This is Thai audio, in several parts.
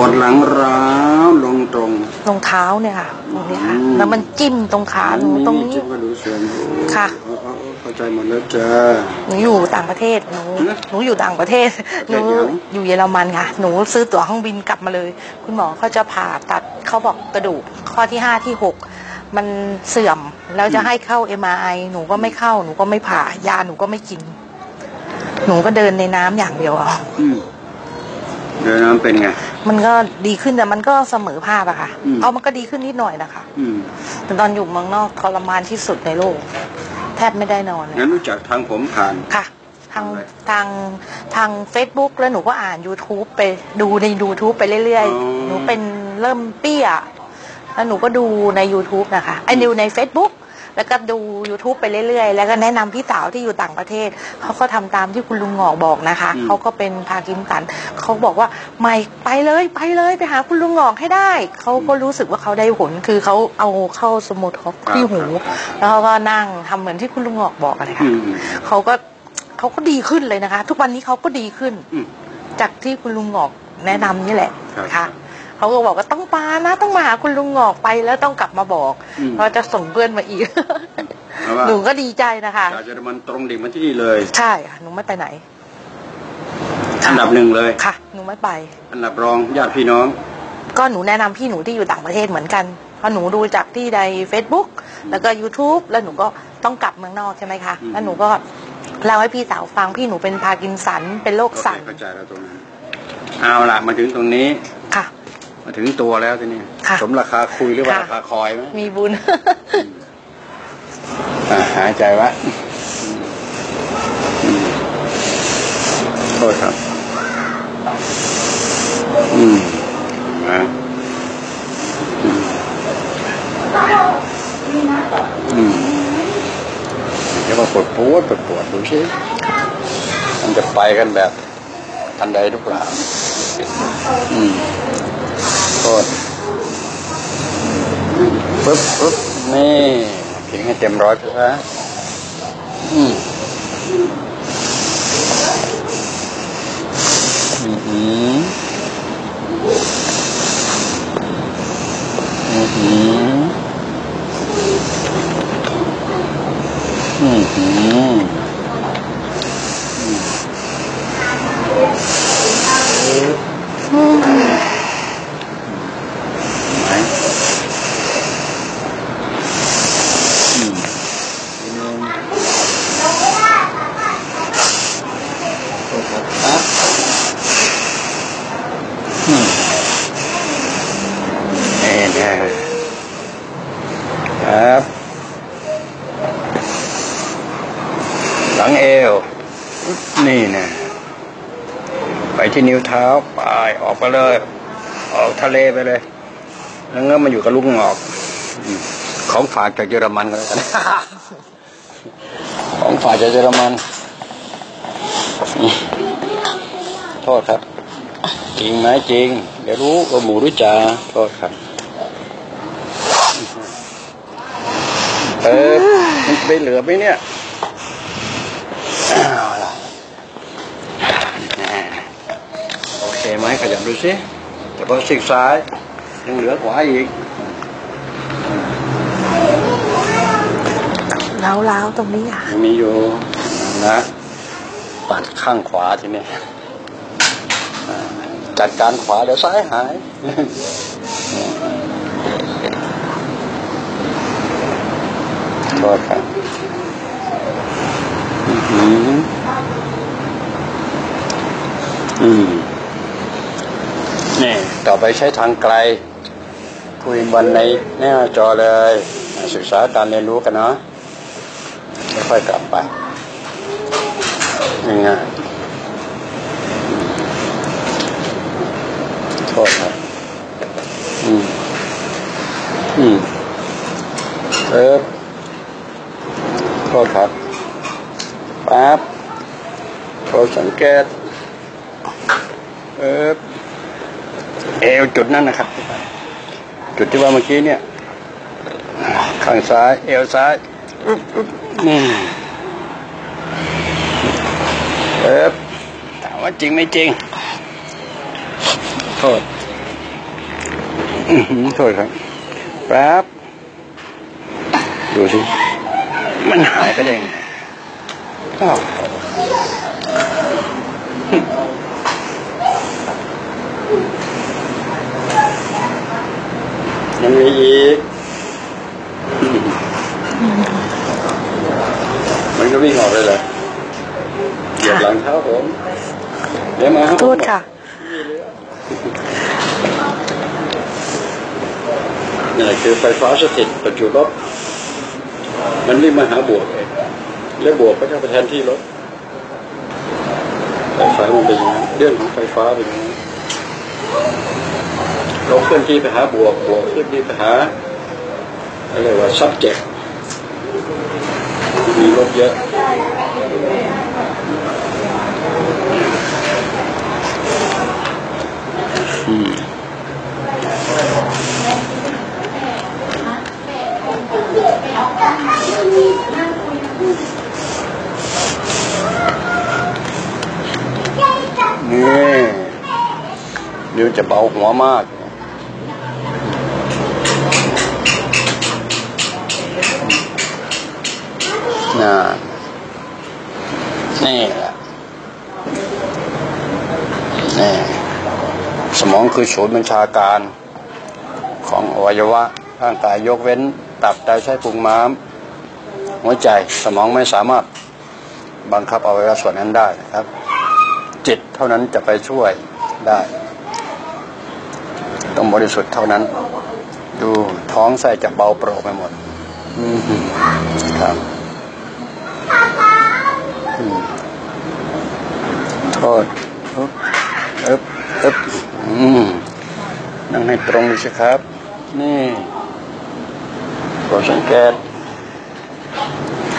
วดหลังร้าวลงตรงรองเท้าเนี่ยค่ะตรงนี้ค่ะอืมแล้วมันจิ้มตรงขาหนูตรงนี้จิ้มกระดูกเสื่อมค่ะเออเออเออเข้าใจหมดแล้วจ้าหนูอยู่ต่างประเทศหนูฮะหนูอยู่ต่างประเทศประหเทนูศยังอยู่เยอรมันค่ะ หนูซื้อตั๋วห้องบินกลับมาเลย คุณหมอเขาจะผ่าตัดเขาบอกกระดูกข้อที่ห้าที่หกมันเสื่อมแล้วจะให้เข้า MRI หนูก็ไม่เข้าหนูก็ไม่ผ่ายาหนูก็ไม่กิน หนูก็เดินในน้ำอย่างเดียวอะอืมเดี๋ยวน้ำเป็นไง มันก็ดีขึ้นแต่มันก็เสมอภาพอะค่ะ อืม เอามันก็ดีขึ้นนิดหน่อยนะคะ อืมแต่ตอนอยู่เมืองนอกทรมานที่สุดในโลก แทบไม่ได้นอนเลย งั้นรู้จักทางผมผ่าน ค่ะ ทางอะไรทางทาง Facebook แล้วหนูก็อ่าน YouTube ไปดูใน YouTube ไปเรื่อย อ๋อ ๆ หนูเป็นเริ่มเปี้ย แล้วหนูก็ดูใน YouTube นะคะไอ้ดูใน Facebook แล้วก็ดู YouTube ไปเรื่อยๆ แล้วก็แนะนำพี่สาวที่อยู่ต่างประเทศ เขาก็ทำตามที่คุณลุงหงอกบอกนะคะอืมเขาก็เป็นพาร์กินสัน เขาบอกว่าไม่ไปเลยไปเลยไปหาคุณลุงหงอกให้ได้ เขาก็รู้สึกว่าเขาได้ผล คือเขาเอาเข้า small talk ที่หู แล้วเขาก็นั่งทำเหมือนที่คุณลุงหงอกบอกอะไรอืค่ะมเขาก็เขาก็ดีขึ้นเลยนะคะ ทุกวันนี้เขาก็ดีขึ้นอืมจากที่คุณลุงหงอกแนะนำนี่แหละครับค่ะ เขาก็บอกว่าต้องมานะ ต้องมาหาคุณลุงหงอกไปแล้วต้องกลับมาบอกอืมเพราะจะส่งเพื่อนมาอีกเอาว่าหนูก็ดีใจนะคะจากเยอรมันตรงดิ่งมาที่นี่เลย ใช่ค่ะหนูไม่ไปไหน อันดับหนึ่งเลยค่ะ หนูไม่ไป อันดับรองญาติพี่น้อง ก็หนูแนะนำพี่หนูที่อยู่ต่างประเทศเหมือนกันเพราะหนูดูจากที่ใน Facebook แล้วก็ YouTube แล้วหนูก็ต้องกลับเมืองนอกใช่ไหมคะอืมแล้วหนูก็เล่าให้พี่สาวฟังพี่หนูเป็นพาร์กินสันเป็นโรคโอเคสั่นเข้าใจแล้วตรงนั้นเอาละมาถึงตรงนี้ค่ะ มาถึงตัวแล้วทีนี้ค่ะสมราคาคุยหรือว่าค่ะราคาคอยไหมมีบุญอ่าหายใจไวะโทษครับ อืมนะอืมอืมเดี๋ยวมาปวดปวดปวดปวดดูสิมันจะไปกันแบบทันใดหรือเปล่าอืมโทษปึ๊บปึ๊บนี่ขิงให้เต็มร้อยไปซะอืมอืมอืมอืมอืมอืมอืมไหมอืมอีกหนึ่งครับอืมเอ็นครับ หลังเอว นี่นะไป ที่นิ้วเท้าไปออกไปเลย ออกทะเลไปเลย แล้วก็มาอยู่กับลูกงอก ของฝากจากเยอรมันกันแล้วกันของฝากจากเยอรมัน โทษครับ จริงไหมจริง เดี๋ยวรู้ว่าหมูรู้จ่าโทษครับ เออมันไปเหลือไหมเนี่ยเอาล่ะแน่โอเคไห มขยับดูสิแต่พอซีกซ้ายยังเหลือขวาอีกล้าวๆตรงนี้ค่ะยังมีอยู่นะปัดข้างขวาทีนี้อ่าจัดการขวาเดี๋ยวซ้ายหายโทษครับอื้อหืออืมนี่ ต่อไปใช้ทางไกล คุยบนในหน้าจอเลย ศึกษาการเรียนรู้กันเนาะแล้วค่อยกลับไปง่ายๆโทษครับ อืม อืมเออโทษครับปั๊บโปรสังเกตเออ อวจุดนั่นนะครับ จุดที่ว่าเมื่อกี้เนี่ย ข้างซ้าย เอวซ้ายเออถามว่าจริงไม่จริงโทษอือหือโทษครับแป๊บดูสิ มันหายไปได้ไงอ้าว ยังมีอีก มันก็วิ่งออกเลยเหรอเหยียบหลังเท้าผม เดี๋ยวมาครับโทษค่ะนี่นคือไฟฟ้าสถิตประจุลบ มันวิ่งมาหาบวกเองแล้วบวกก็จะไปแทนที่ลบไฟฟ้ามันเป็นอย่างนั้นเรื่องของไฟฟ้าเป็นอย่างนั้น ลบเคลื่อนที่ไปหาบวกบวกเคลื่อนที่ไปหาอะไรว่า subject มีลบเยอะอืมนี่เดี๋ยวจะเบาหัวมาก น่านี่แหละนี่สมองคือศูนย์บัญชาการของอวัยวะร่างกายยกเว้น ตับไตไส้พุงม้าม หัวใจสมองไม่สามารถบังคับอวัยวะส่วนนั้นได้นะครับ จิตเท่านั้นจะไปช่วยได้ ต้องบริสุทธิ์เท่านั้น ดูท้องไส้จะเบาโปร่งไปหมดอืมครับอืม โทษอึ๊บอึ๊บอึ๊บอืมนั่งให้ตรงดูสิครับ นี่โปรดสังเกต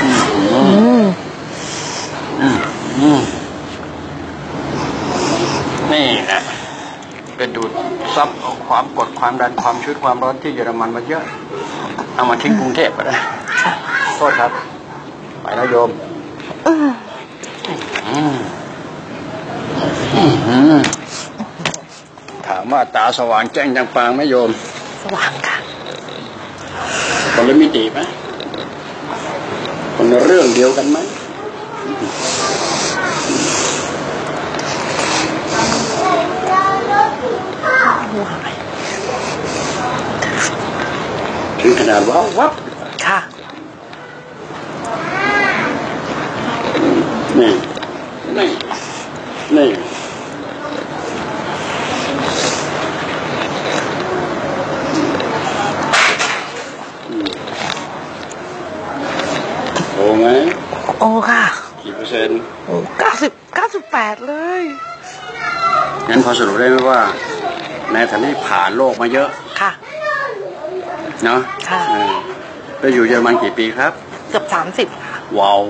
อืมอืมอืมนี่นะเป็นดูดซับเอาความกดความดันความชื้นความร้อนที่เยอรมันมาเยอะ เอามาทิ้งกรุงเทพไปนะโทษครับ ไปแล้วโยม อืมอืมถามว่าตาสว่างแจ้งจังปางไหมโยม สว่างค่ะคนละมิติไหมคนละเรื่องเดียวกันไหมถึงขนาดว่าวับค่ะนี่นี่นี่อืมโอ้ไหม โอ้ค่ะ กี่ เปอร์เซ็นต์โอ้เก้าสิบเก้าสิบแปดเลยงั้นพอสรุปได้ไหมว่า ในฐานะที่ผ่านโลกมาเยอะ ค่ะ เนาะค่ะเออแล้วอยู่เยอรมันกี่ปีครับ เกือบสามสิบค่ะว้าว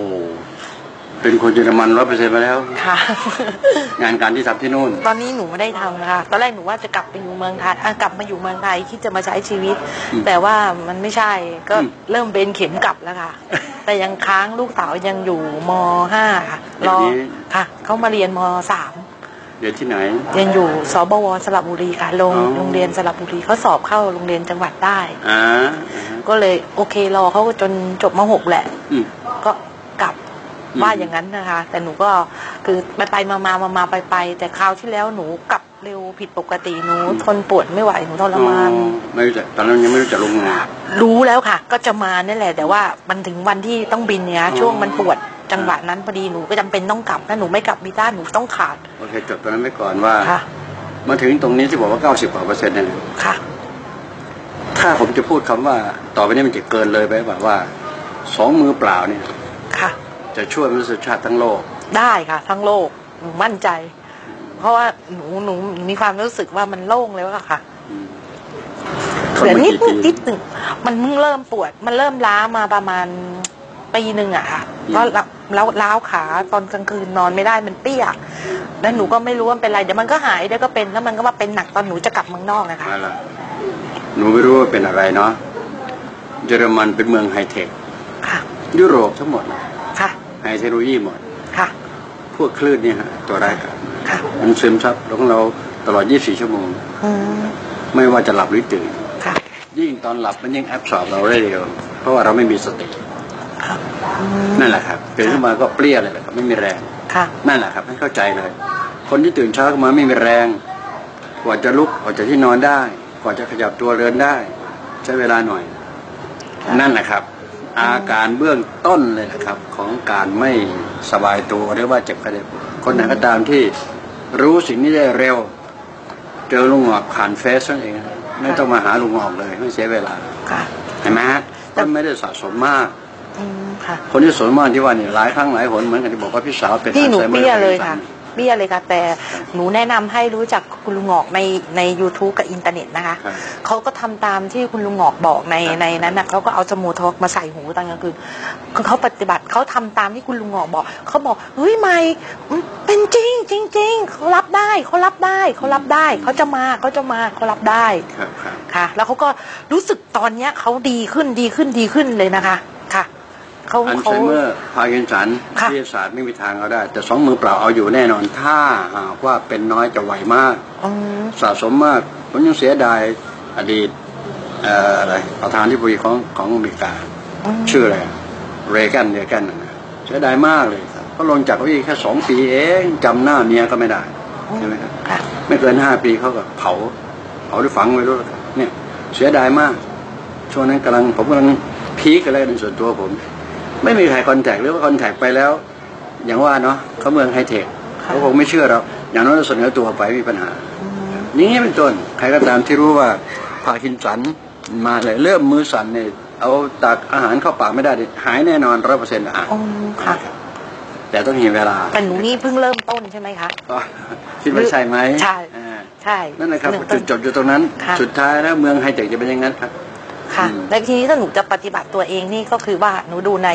เป็นคนเยอรมันร้อยเปอร์เซ็นต์มาแล้ว ค่ะ งานการที่ทำที่นู่น ตอนนี้หนูไม่ได้ทำนะคะตอนแรกหนูว่าจะกลับไปอยู่เมืองไทยอะกลับมาอยู่เมืองไทยที่จะมาใช้ชีวิต อืมแต่ว่ามันไม่ใช่ ก็อืม เริ่มเบนเข็มกลับแล้วค่ะ แต่ยังค้างลูกสาวยังอยู่มห้าค่ะรอค่ะ เขามาเรียนมสามเรียนที่ไหนเรียนอยู่สบวสระบุรีค่ะโรงอ๋อ โรงเรียนสระบุรีเขาสอบเข้าโรงเรียนจังหวัดได้ อ่าก็เลยโอเครอเขาจนจบมหกแหละ อืมก็กลับอืม ว่าอย่างนั้นนะคะ แต่หนูก็คือไปไปมามามามาไปไปแต่คราวที่แล้วหนูกลับเร็วผิดปกติหนูทนปวดไม่ไหวหนูทรมานอ๋อไม่รู้จักตอนนั้นยังไม่รู้จักโรงงานรู้แล้วค่ะ ก็จะมานี่แหละ แต่ว่ามันถึงวันที่ต้องบินเนี่ยอ๋อช่วงมันปวดจังหวะนั้นพอดีหนูก็จำเป็นต้องกลับถ้าหนูไม่กลับวีซ่าหนูต้องขาดโอเคจบตอนนั้นไว้ก่อนว่าค่ะมาถึงตรงนี้ที่บอกว่า90กว่าเปอร์เซ็นต์เนี่ยค่ะ ถ้าผมจะพูดคำว่า ต่อไปนี้มันจะเกินเลยไปแบบว่าสองมือเปล่าเนี่ยค่ะ จะช่วยมนุษยชาติทั้งโลก ได้ค่ะ ทั้งโลกหนูมั่นใจ เพราะว่าหนูหนูหนูมีความรู้สึกว่ามันโล่งแล้วอะค่ะอืมเหลือนิดทนมากี่ปีนิดหนึ่งมันเพิ่งเริ่มปวด มันเริ่มล้ามาประมาณปีหนึ่งอะค่ะก็แล้วแล้วล้าวขาตอนกลางคืนนอนไม่ได้มันเปี้ยแล้วหนูก็ไม่รู้ว่ามันเป็นอะไรเดี๋ยวมันก็หายเดี๋ยวก็เป็นแล้วมันก็มาเป็นหนักตอนหนูจะกลับเมืองนอกนะคะมาละหนูไม่รู้ว่าเป็นอะไรเนาะเยอรมันเป็นเมืองไฮเทคค่ะยุโรปทั้งหมดค่ะ ไฮเทคโนโลยีหมดค่ะ พวกคลื่นเนี่ยฮะตัวร้ายกาจค่ะมันซึมซับของเราตลอด 24 ชั่วโมง อืมไม่ว่าจะหลับหรือตื่น ค่ะยิ่งตอนหลับมันยิ่งแอบสอบเราได้เร็ว เพราะว่าเราไม่มีสติอืมนั่นแหละครับตื่นขึ้นมาก็เปรี้ยเลยแหละครับไม่มีแรง ค่ะ นั่นแหละครับให้เข้าใจเลย คนที่ตื่นเช้าขึ้นมาไม่มีแรง กว่าจะลุกออกจากที่นอนได้ กว่าจะขยับตัวเดินได้ ใช้เวลาหน่อยค่ะนั่นแหละครับ อาการเบื้องต้นเลยนะครับ ของการไม่สบายตัวหรือว่าเจ็บกระเดบคนไหนก็ตามที่รู้สิ่งนี้ได้เร็ว เจอลุงหงอกผ่านเฟซนั่นเองนะไม่ต้องมาหาลุงหงอกเลยไม่เสียเวลาค่ะเห็นไหมฮะก็ไม่ได้สะสมมากอืมค่ะคนที่สนมากที่ว่านี่หลายครั้งหลายหนเหมือนกันที่บอกว่าพี่สาวเป็นพี่หนูอัซมอร์เปี้ยเลยระค่ะสั้น เปี้ยเลยค่ะ แต่หนูแนะนำให้รู้จักคุณลุงหงอกในใน YouTube กับอินเทอร์เน็ตนะคะครับเขาก็ทำตามที่คุณลุงหงอกบอกในครับในนั้นนะเขาก็เอาจมูกทอกมาใส่หูตอนกลางคืนคือเขาปฏิบัติเขาทำตามที่คุณลุงหงอกบอกเขาบอกเฮ้ยไม่อืมเป็นจริงจริงจริงเขารับได้เขารับได้เขารับได้เขาจะมาเขาจะมาเขารับได้ครับครับค่ะ แล้วเขาก็รู้สึกตอนเนี้ยเขาดีขึ้นดีขึ้นดีขึ้นเลยนะคะค่ะ เขาอัลไซเขาเมอร์พาร์กินสันค่ะวิทยาศาสตร์ไม่มีทางเอาได้ แต่สองมือเปล่าเอาอยู่แน่นอน ถ้าหากว่าเป็นน้อยจะไหวมากอืมสะสมมากผมยังเสียดายอดีตเอ่ออะไรประธานาธิบดีของของอเมริกามชื่ออะไรเรแกนเรแกนน่ะนะเสียดายมากเลยครับเขาลงจากเก้าอี้แค่สองปีเองจำหน้าเมียก็ไม่ได้ใช่ไหมครับค่ะไม่เกินห้าปีเขาก็เผาเผาหรือฝังไว้ด้วยเนี่ยเสียดายมากช่วงนั้นกำลังผมกำลังพีคอะไรในส่วนตัวผม ไม่มีใครคอนแทคหรือว่าคอนแทคไปแล้ว อย่างว่าเนาะเขาเมืองไฮเทคค่ะเขาคงไม่เชื่อเราอย่างน้อยเราเสนอตัวไปไม่มีปัญหาอืมนี้เป็นต้นใครก็ตามที่รู้ว่าพาคินสันมาเลยเริ่มมือสั่นเนี่ยเอาตักอาหารเข้าปากไม่ได้ดิหายแน่นอนร้อยเปอร์เซ็นต์อะอืมค่ะแต่ต้องเห็นเวลาแต่หนูนี่เพิ่งเริ่มต้นใช่ไหมคะก็คิดว่าใช่ไหมใช่อ่าใช่นั่นแหละครับหงจุดจบอยู่ตรงนั้นค่ะสุดท้ายแล้วเมืองไฮเทคจะเป็นอย่างนั้นครับ ค่ะอืมแล้วทีนี้ถ้าหนูจะปฏิบัติตัวเองนี่ก็คือว่าหนูดูใน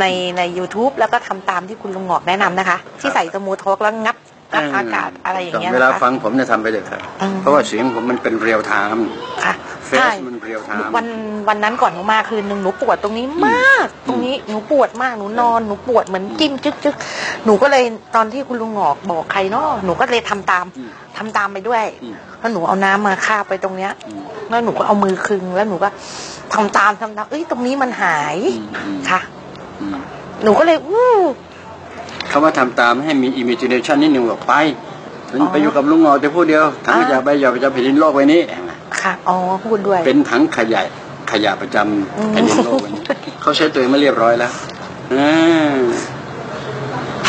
ในใน u t u b e แล้วก็ทำตามที่คุณลุงหงอกแนะนำนะคะ ที่ใส่สมูทอกแล้วงับงับอากาศอะไรอย่างเงี้ยเวลานะคะฟังผมเนี่ยทำไปเลยครับอืมเพราะว่าเสียงผมมันเป็นเรียลไทม์ค่ะเฟใช่ซมันเรียลไทม์วันวันนั้นก่อนหนูมาคืนหนึ่งหนูปวดตรงนี้มาก ตรงนี้หนูปวดมากหนูนอนหนูปวดเหมือนจิ้มจึ๊กจึ๊กหนูก็เลยตอนที่คุณลุงหงอกบอกใครเนาะหนูก็เลยทำตามอืมทำตามไปด้วยอืมแล้วหนูเอาน้ำมาคาบไปตรงเนี้ยอืม แล้วหนูก็เอามือคึง แล้วหนูก็ทำตามทำตามเอ้ยตรงนี้มันหายอืมอืมค่ะอืมหนูก็เลยอู้คำว่าทำตามให้มี imagination นิดหนึ่งว่าไปอ๋อไปอยู่กับลุงงอแต่พูดเดียวถังขยะอ่าไปอย่าไปจะแผ่นดินโลกไว้นี้ค่ะอ๋อพูดด้วย เป็นถังขยะขยะประจำอืมแผ่นดินโลกไว้นี้เขาใช้ตัวเองมาเรียบร้อยแล้วอ่า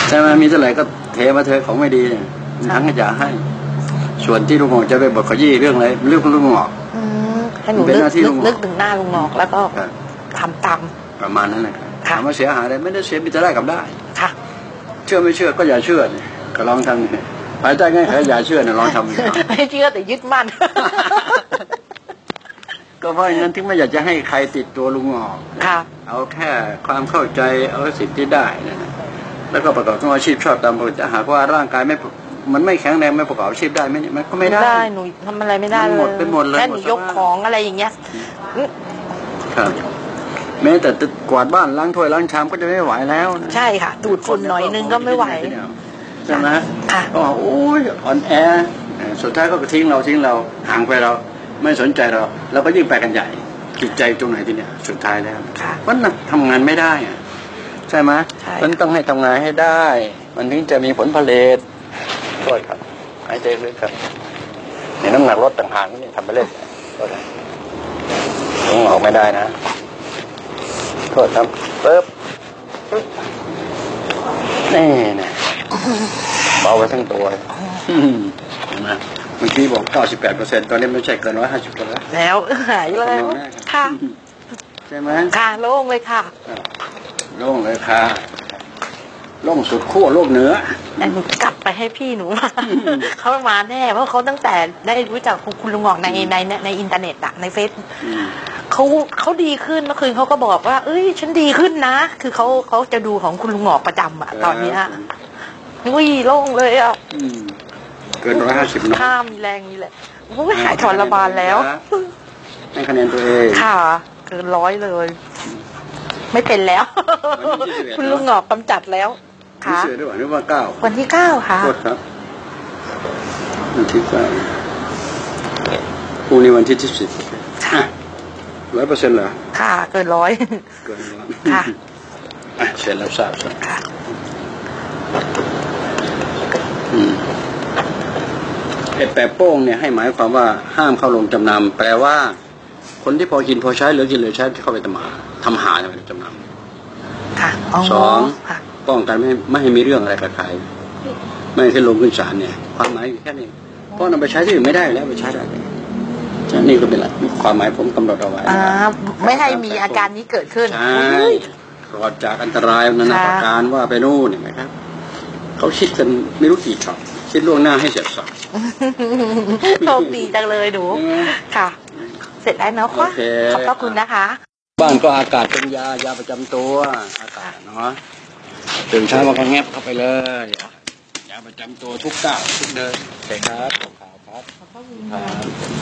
ใช่ไหมมีเท่าไหร่ก็เทมาเธอะของไม่ดีเนี่ยเป็นถังขยะให้ ส่วนที่ลุงงอจะไปบทขยี้เรื่องอะไรเรื่องของลุงงออืม ให้หนูเป็นนึกหน้าที่นึลุกงหงอกนึกถึงหน้าลุงหงอกแล้วก็ครับทำตามประมาณนั้นนะครับค่ะถามว่าเสียหายอะไรไม่ได้เสียมีแต่ได้กับได้ค่ะ เชื่อไม่เชื่อก็อย่าเชื่อเนี่ยก็ลองทำเนี่ยภายใต้เงื่อนไขอย่าเชื่อเนี่ยลองทำดูไม่เชื่อแต่ยึดมั่นก็เพราะอย่างนั้นถึงไม่อยากจะให้ใครติดตัวลุงออกค่ะเอาแค่ความเข้าใจเอาสิ่งที่ได้นะนะแล้วก็ประกอบอาชีพชอบตามปกติหากว่าร่างกายไม่ มันไม่แข็งแรงไม่ประกอบอาชีพได้ไหมเนี่ยมันก็ไม่ได้หนูทำอะไรไม่ได้มันเลหมยดไปหมดเลยแค่หนูหมดสภาพยกของอะไรอย่างเงี้ยอืมครับแม้แต่จะกวาดบ้านล้างถ้วยล้างชามก็จะไม่ไหวแล้วนะใช่ค่ะ ดูดฝุ่นหน่อยนึงก็ไม่ไหวใช่ไหมค่ะก็บอกโอ้ยอ่อนแอเออสุดท้ายก็ทิ้งเราทิ้งเราห่างไปเราไม่สนใจเราเราก็ยิ่งไปกันใหญ่จิตใจตรงไหนที่เนี่ยสุดท้ายแล้วค่ะมันน่ะทำงานไม่ได้อะใช่ไหมใช่มันต้องให้ทำงานให้ได้ มันถึงจะมีผลผลิต โทษครับหายใจลึกครับเนี่ยน้ำหนักลดต่างหากนี่ทำไปเล่นโทษนะต้องออกไม่ได้นะ โทษครับปึ๊บปึ๊บนี่นะเบาไปทั้งตัวอืมเห็นไหมเมื่อกี้บอก 98เปอร์เซ็นต์ตอนนี้ไม่ใช่เกิน 150เปอร์เซ็นต์แล้วแล้วหายแล้วมองหน้ากันค่ะ ใช่ไหมค่ะ โล่งเลยค่ะ โล่งเลยค่ะโล่งสุดขั้วโลกเหนือแต่หนูกลับไปให้พี่หนูมาอืมเขามาแน่เพราะเขาตั้งแต่ได้รู้จักคุณลุงหงอกในในในในอินเทอร์เน็ตอะในเฟซอืมเขาเขาดีขึ้นเมื่อคืนเขาก็บอกว่า เอ้ย ฉันดีขึ้นนะ คือเขาเขาจะดูของคุณลุงหงอกประจำอะตอนเนี้ยอุ้ยโล่งเลยอะอืมเกินร้อยห้าสิบนะข้ามีแรงมีแหละโอ้ยหายทรมานแล้วให้คะแนนตัวเองค่ะ เกินร้อยเลย ไม่เป็นแล้ววันที่21คุณลุงหงอกกำจัดแล้วนี่ ค่ะเสือด้วยหรือว่าเก้าวันที่เก้าค่ะโทษครับวันที่เก้าพรุ่งนี้วันที่ที่สิบร้อยเปอร์เซ็นต์เหรอค่ะ เกินร้อยเกินร้อยค่ะอะเสร็จแล้วทราบครับค่ะอืมไอ้แปะโป้งเนี่ยให้หมายความว่าห้ามเข้าลงจำนำแปลว่า คนที่พอกินพอใช้เหลือกินเหลือใช้ที่เข้าไปทำหาทำหาทำไมจำนำค่ะสองค่ะ ป้องกันไม่ให้ไม่ให้มีเรื่องอะไรกับใครไม่ให้ขึ้นลงขึ้นศาลเนี่ย ความหมายอยู่แค่นี้เพราะนำไปใช้ที่อื่นไม่ได้อยู่แล้วไปใช้ได้ฉะนั้นนี่ก็เป็นหลักความหมายผมกำหนดเอาไว้อ่าไม่ให้มีอาการนี้เกิดขึ้นใช่ปลอดจากอันตรายนานาค่ะประการว่าไปนู่นเห็นไหมครับเขาคิดกันไม่รู้กี่ช็อตคิดล่วงหน้าให้เสร็จสับโชคดีจังเลยหนูค่ะ เสร็จแล้วเนาะโอค่ะเคขอบพระคุณนะคะ บ้านก็อากาศเป็นยายาประจำตัวอากาศเนาะ ตื่นเช้ามาก็แงบเข้าไปเลยยาประจำตัวทุกก้าวทุกเดินโอเคครับขอบคุณครับครับ